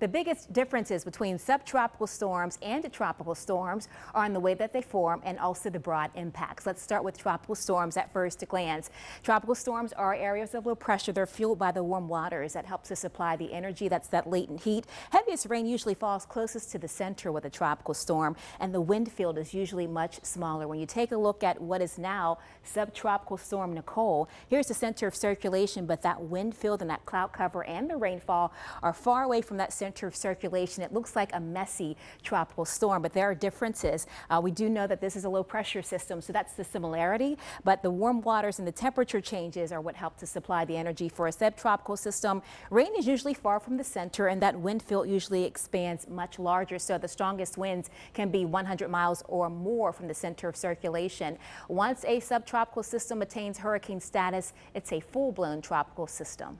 The biggest differences between subtropical storms and tropical storms are in the way that they form and also the broad impacts. Let's start with tropical storms at first glance. Tropical storms are areas of low pressure. They're fueled by the warm waters that helps to supply the energy. That's that latent heat. Heaviest rain usually falls closest to the center with a tropical storm, and the wind field is usually much smaller. When you take a look at what is now subtropical storm Nicole, here's the center of circulation, but that wind field and that cloud cover and the rainfall are far away from that center of circulation. It looks like a messy tropical storm, but there are differences. Uh, we do know that this is a low pressure system, so that's the similarity, but the warm waters and the temperature changes are what help to supply the energy for a subtropical system. Rain is usually far from the center and that wind field usually expands much larger, so the strongest winds can be 100 miles or more from the center of circulation. Once a subtropical system attains hurricane status, it's a full-blown tropical system.